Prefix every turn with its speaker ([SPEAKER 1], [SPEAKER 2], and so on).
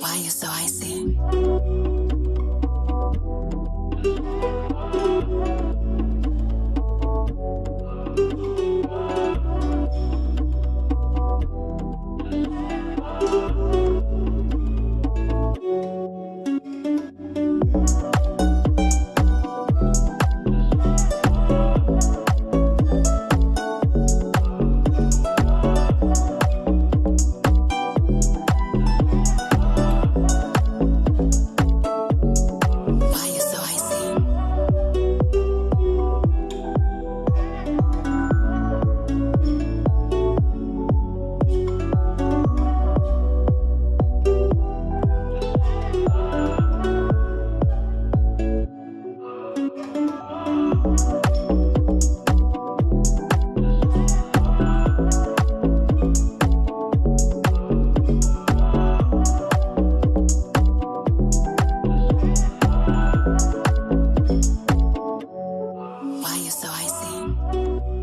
[SPEAKER 1] Why you so icy? Why you so icy?